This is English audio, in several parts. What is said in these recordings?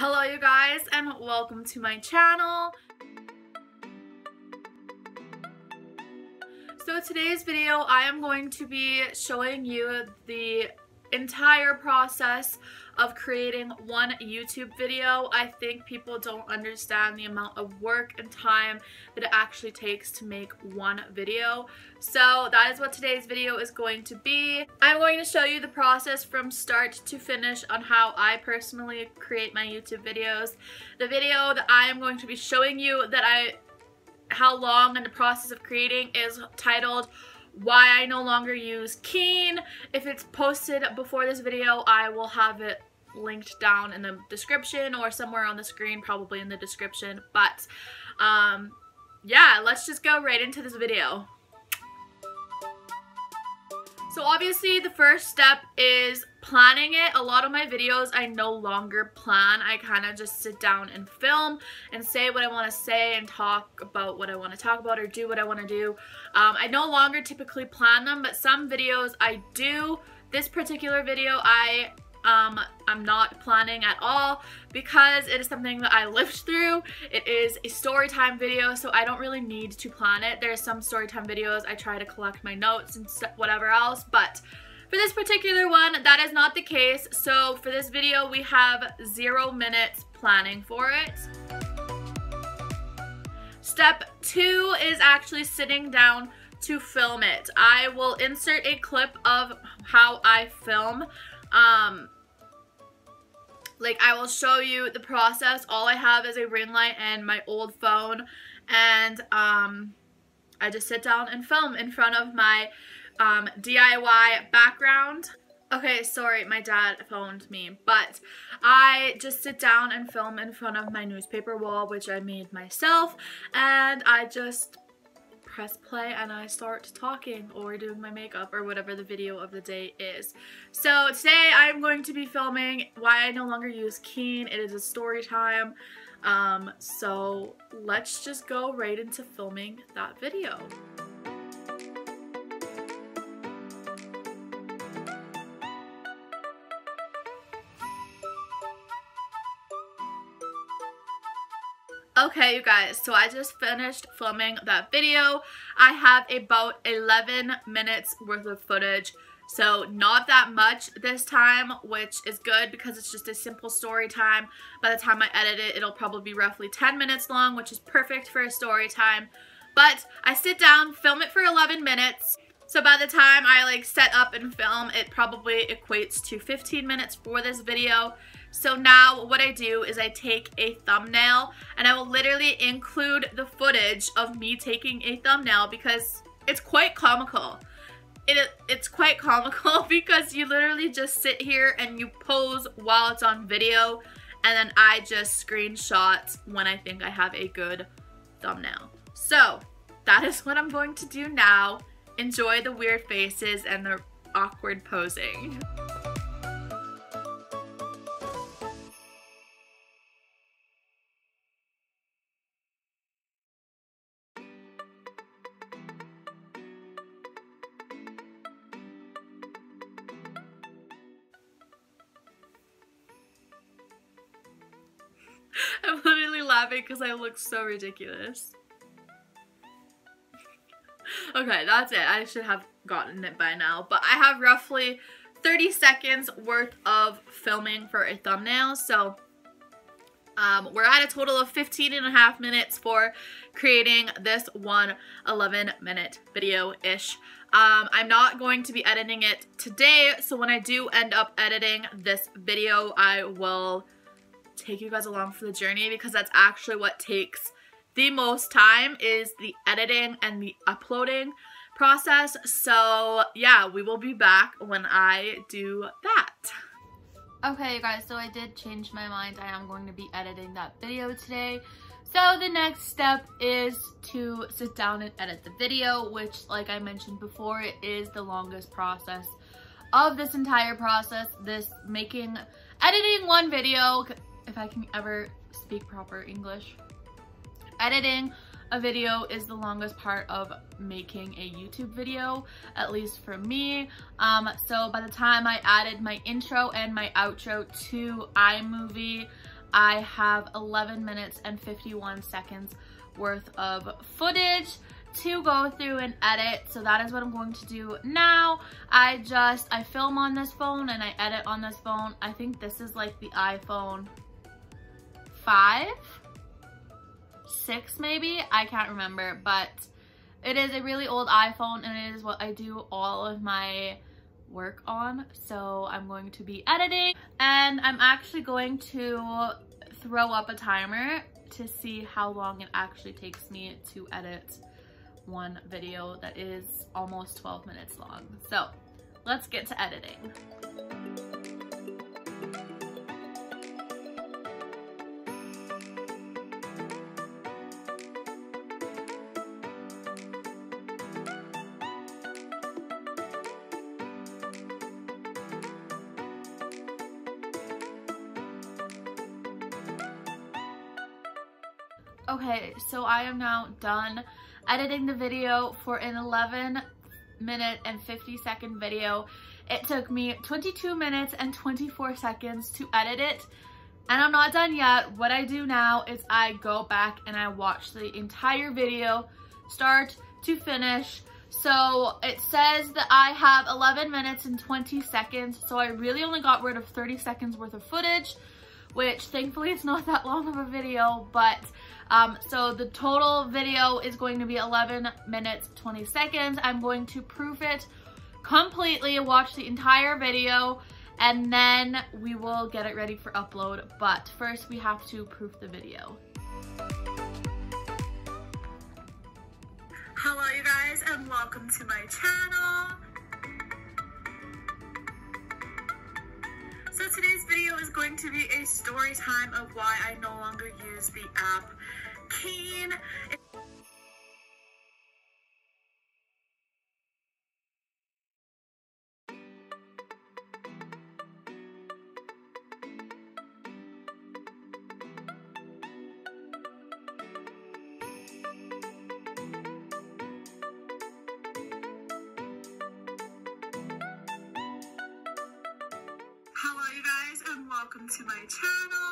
Hello you guys and welcome to my channel. So today's video I am going to be showing you the entire process of creating one YouTube video. I think people don't understand the amount of work and time that it actually takes to make one video. So that is what today's video is going to be. I'm going to show you the process from start to finish on how I personally create my YouTube videos. The video that I am going to be showing you that I how long in the process of creating is titled why I no longer use Keen. If it's posted before this video, I will have it linked down in the description or somewhere on the screen, probably in the description. But um, yeah, let's just go right into this video. So obviously the first step is planning it. A lot of my videos I no longer plan. I kind of just sit down and film and say what I want to say and talk about what I want to talk about or do what I want to do. Um, I no longer typically plan them, but some videos I do. This particular video I um, I'm not planning at all because it is something that I lived through. It is a story time video, so I don't really need to plan it. There's some story time videos I try to collect my notes and whatever else, but for this particular one, that is not the case. So for this video, we have zero minutes planning for it. Step two is actually sitting down to film it. I will insert a clip of how I film um, like I will show you the process. All I have is a ring light and my old phone and um, I just sit down and film in front of my um, DIY background. Okay, sorry, my dad phoned me, but I just sit down and film in front of my newspaper wall, which I made myself, and I just press play and I start talking or doing my makeup or whatever the video of the day is. So today I'm going to be filming why I no longer use Keen. It is a story time. Um, so let's just go right into filming that video. Okay, you guys, so I just finished filming that video. I have about 11 minutes worth of footage, so not that much this time, which is good because it's just a simple story time. By the time I edit it, it'll probably be roughly 10 minutes long, which is perfect for a story time. But I sit down, film it for 11 minutes, so by the time I like set up and film, it probably equates to 15 minutes for this video. So now what I do is I take a thumbnail and I will literally include the footage of me taking a thumbnail because it's quite comical. It, it's quite comical because you literally just sit here and you pose while it's on video and then I just screenshot when I think I have a good thumbnail. So that is what I'm going to do now. Enjoy the weird faces and the awkward posing. Laughing because I look so ridiculous. okay, that's it. I should have gotten it by now. But I have roughly 30 seconds worth of filming for a thumbnail. So um, we're at a total of 15 and a half minutes for creating this one 11 minute video-ish. Um, I'm not going to be editing it today, so when I do end up editing this video, I will take you guys along for the journey because that's actually what takes the most time is the editing and the uploading process. So yeah, we will be back when I do that. Okay, you guys, so I did change my mind. I am going to be editing that video today. So the next step is to sit down and edit the video, which like I mentioned before, it is the longest process of this entire process. This making, editing one video if I can ever speak proper English. Editing a video is the longest part of making a YouTube video, at least for me. Um, so by the time I added my intro and my outro to iMovie, I have 11 minutes and 51 seconds worth of footage to go through and edit. So that is what I'm going to do now. I just, I film on this phone and I edit on this phone. I think this is like the iPhone 5, 6 maybe. I can't remember, but it is a really old iPhone and it is what I do all of my work on. So I'm going to be editing and I'm actually going to throw up a timer to see how long it actually takes me to edit one video that is almost 12 minutes long. So let's get to editing. So I am now done editing the video for an 11 minute and 50 second video. It took me 22 minutes and 24 seconds to edit it and I'm not done yet. What I do now is I go back and I watch the entire video start to finish. So it says that I have 11 minutes and 20 seconds. So I really only got rid of 30 seconds worth of footage, which thankfully it's not that long of a video, but um, so the total video is going to be 11 minutes, 20 seconds. I'm going to proof it completely, watch the entire video, and then we will get it ready for upload. But first we have to proof the video. Hello you guys and welcome to my channel. Today's video is going to be a story time of why I no longer use the app Keen. Welcome to my channel.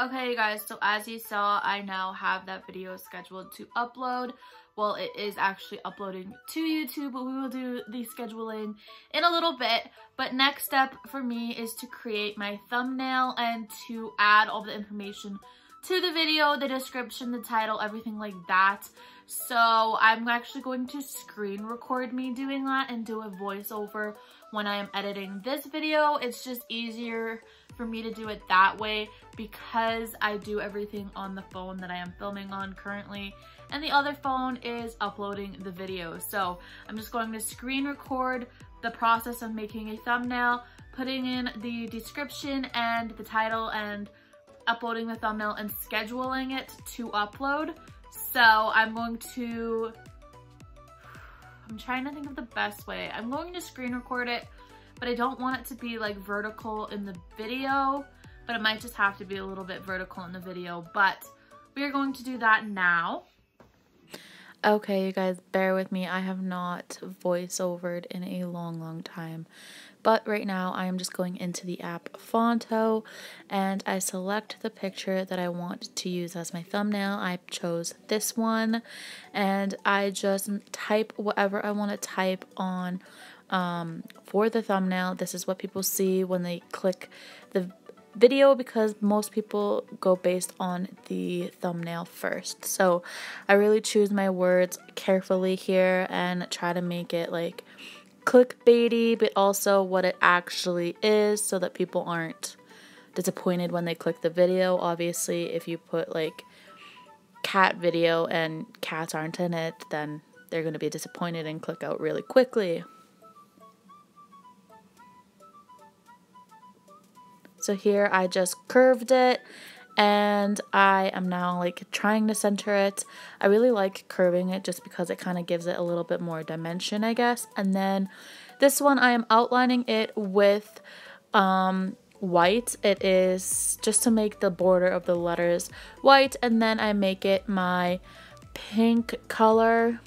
Okay, you guys, so as you saw, I now have that video scheduled to upload. Well, it is actually uploading to YouTube, but we will do the scheduling in a little bit. But next step for me is to create my thumbnail and to add all the information to the video, the description, the title, everything like that. So I'm actually going to screen record me doing that and do a voiceover when I am editing this video. It's just easier for me to do it that way because I do everything on the phone that I am filming on currently and the other phone is uploading the video. So I'm just going to screen record the process of making a thumbnail, putting in the description and the title and uploading the thumbnail and scheduling it to upload. So I'm going to, I'm trying to think of the best way. I'm going to screen record it but I don't want it to be like vertical in the video, but it might just have to be a little bit vertical in the video, but we are going to do that now. Okay, you guys, bear with me. I have not voiceovered in a long, long time. But right now, I am just going into the app Phonto, and I select the picture that I want to use as my thumbnail. I chose this one, and I just type whatever I want to type on um, for the thumbnail. This is what people see when they click the video because most people go based on the thumbnail first. So I really choose my words carefully here and try to make it like clickbaity, but also what it actually is so that people aren't disappointed when they click the video. Obviously, if you put like cat video and cats aren't in it, then they're going to be disappointed and click out really quickly. So here I just curved it and I am now like trying to center it. I really like curving it just because it kind of gives it a little bit more dimension, I guess. And then this one I am outlining it with um, white. It is just to make the border of the letters white and then I make it my pink color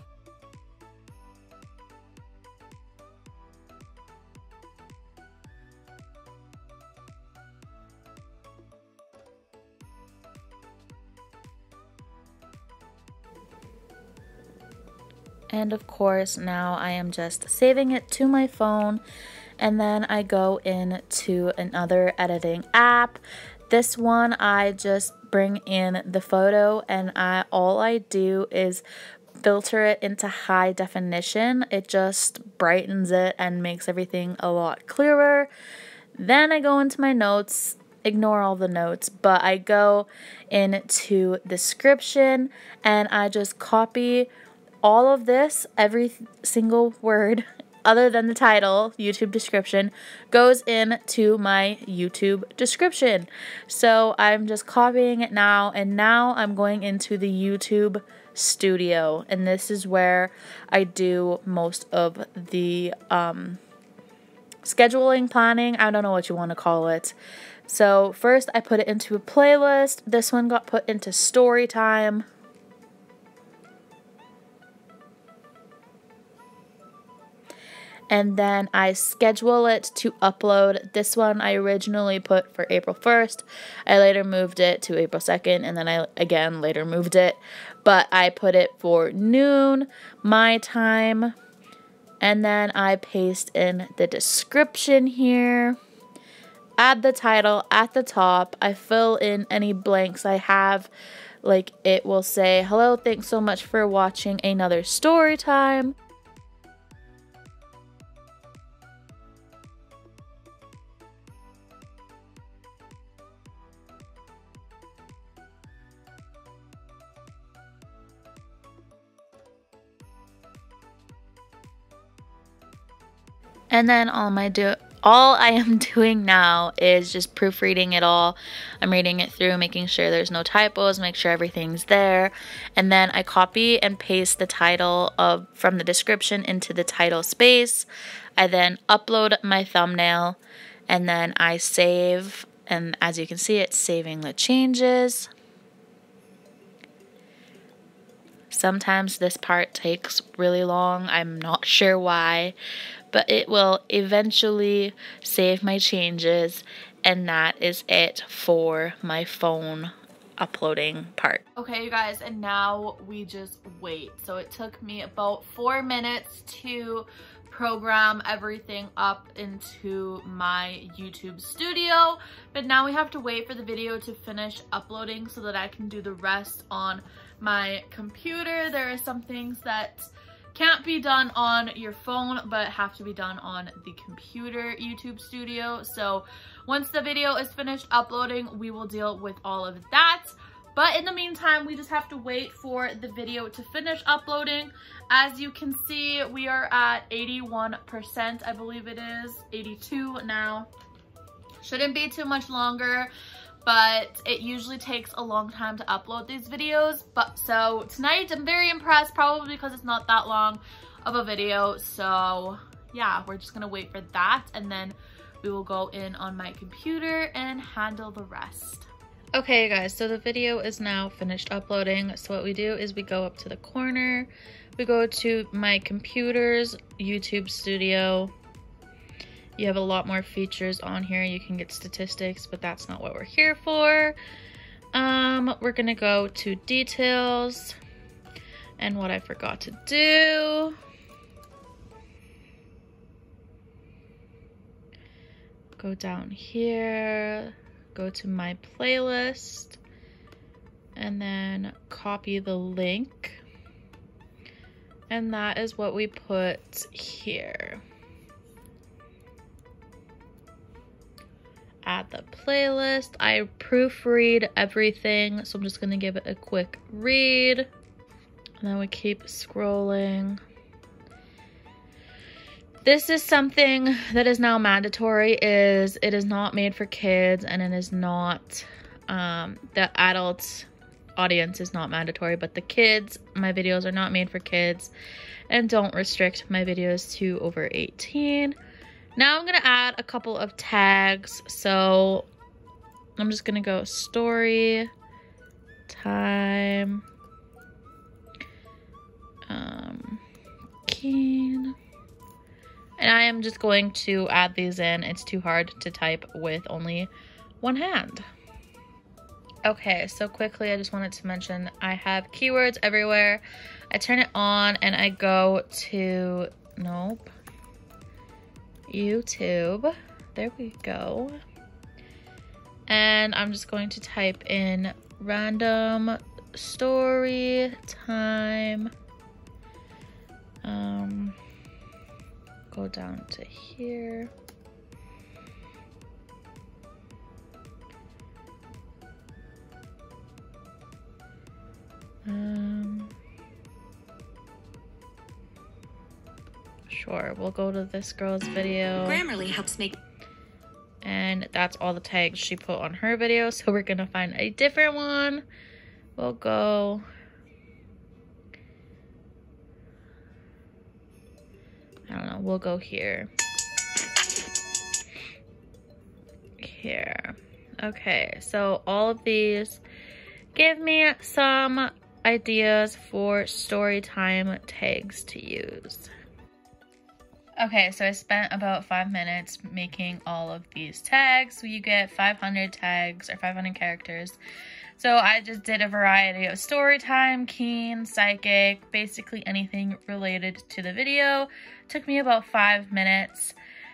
And of course, now I am just saving it to my phone and then I go into another editing app. This one, I just bring in the photo and I all I do is filter it into high definition. It just brightens it and makes everything a lot clearer. Then I go into my notes, ignore all the notes, but I go into description and I just copy all of this, every single word other than the title, YouTube description, goes into my YouTube description. So I'm just copying it now, and now I'm going into the YouTube studio, and this is where I do most of the um, scheduling, planning. I don't know what you want to call it. So first I put it into a playlist. This one got put into story time. And then I schedule it to upload. This one I originally put for April 1st. I later moved it to April 2nd and then I again later moved it, but I put it for noon my time. And then I paste in the description here. Add the title at the top. I fill in any blanks I have. Like it will say, hello, thanks so much for watching another story time. And then all my do all I am doing now is just proofreading it all. I'm reading it through, making sure there's no typos, make sure everything's there. And then I copy and paste the title of from the description into the title space. I then upload my thumbnail and then I save and as you can see it's saving the changes. Sometimes this part takes really long. I'm not sure why, but it will eventually save my changes and that is it for my phone uploading part. Okay, you guys, and now we just wait. So it took me about four minutes to program everything up into my YouTube studio, but now we have to wait for the video to finish uploading so that I can do the rest on my computer. There are some things that can't be done on your phone, but have to be done on the computer YouTube studio. So once the video is finished uploading, we will deal with all of that. But in the meantime, we just have to wait for the video to finish uploading. As you can see, we are at 81%, I believe it is, 82 now. Shouldn't be too much longer but it usually takes a long time to upload these videos. But so tonight I'm very impressed, probably because it's not that long of a video. So yeah, we're just gonna wait for that and then we will go in on my computer and handle the rest. Okay guys, so the video is now finished uploading. So what we do is we go up to the corner, we go to my computer's YouTube studio, you have a lot more features on here. You can get statistics, but that's not what we're here for. Um, we're gonna go to details and what I forgot to do. Go down here, go to my playlist, and then copy the link. And that is what we put here. Add the playlist. I proofread everything, so I'm just gonna give it a quick read. And then we keep scrolling. This is something that is now mandatory is it is not made for kids and it is not um, the adult audience is not mandatory, but the kids, my videos are not made for kids and don't restrict my videos to over 18. Now I'm gonna add a couple of tags. So I'm just gonna go story time um Keen. And I am just going to add these in. It's too hard to type with only one hand. Okay, so quickly I just wanted to mention I have keywords everywhere. I turn it on and I go to, nope, YouTube. There we go. And I'm just going to type in random story time. Um, go down to here. Um, sure, we'll go to this girl's video. Grammarly helps make And that's all the tags she put on her video. So we're gonna find a different one. We'll go. I don't know, we'll go here. Here. Okay, so all of these give me some ideas for story time tags to use. Okay, so I spent about five minutes making all of these tags. So you get 500 tags or 500 characters. So I just did a variety of story time, keen, psychic, basically anything related to the video. Took me about five minutes.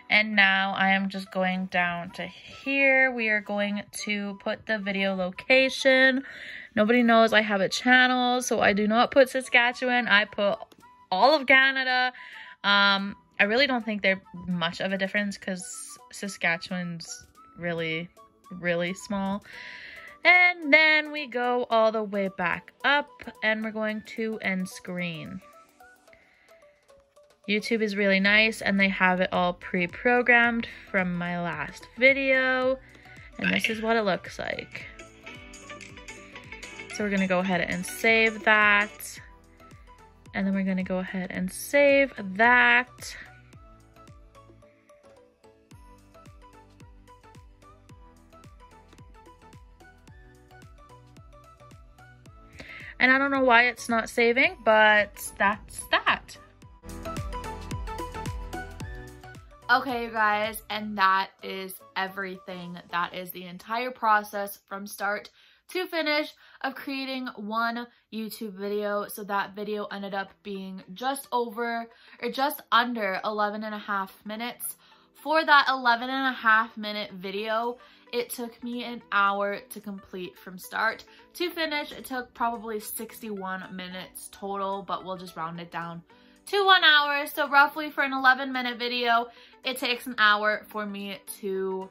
And now I am just going down to here. We are going to put the video location. Nobody knows I have a channel, so I do not put Saskatchewan. I put all of Canada. Um, I really don't think there's much of a difference because Saskatchewan's really, really small. And then we go all the way back up and we're going to end screen. YouTube is really nice and they have it all pre-programmed from my last video. And this is what it looks like. So we're gonna go ahead and save that. And then we're gonna go ahead and save that. And I don't know why it's not saving, but that's that. Okay, you guys, and that is everything. That is the entire process from start to finish of creating one YouTube video. So that video ended up being just over or just under 11 and a half minutes. For that 11 and a half minute video, it took me an hour to complete from start to finish. It took probably 61 minutes total, but we'll just round it down to one hour. So roughly for an 11 minute video, it takes an hour for me to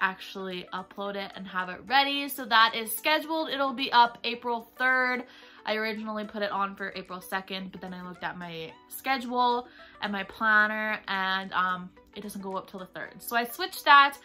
actually upload it and have it ready. So that is scheduled. It'll be up April 3rd. I originally put it on for April 2nd, but then I looked at my schedule and my planner and um, it doesn't go up till the 3rd. So I switched that.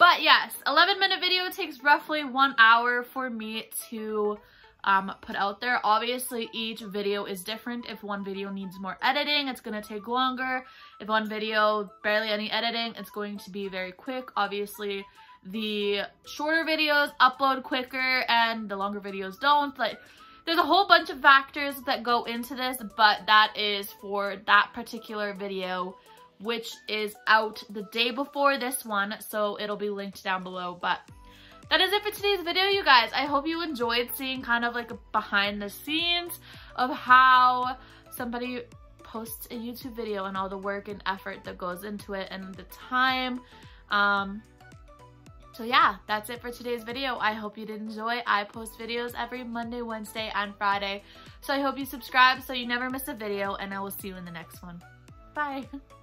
But yes, 11 minute video takes roughly one hour for me to um, put out there. Obviously, each video is different. If one video needs more editing, it's going to take longer. If one video, barely any editing, it's going to be very quick. Obviously, the shorter videos upload quicker and the longer videos don't. Like, there's a whole bunch of factors that go into this, but that is for that particular video which is out the day before this one, so it'll be linked down below. But that is it for today's video, you guys. I hope you enjoyed seeing kind of like a behind the scenes of how somebody posts a YouTube video and all the work and effort that goes into it and the time. Um, so yeah, that's it for today's video. I hope you did enjoy. I post videos every Monday, Wednesday, and Friday. So I hope you subscribe so you never miss a video and I will see you in the next one. Bye.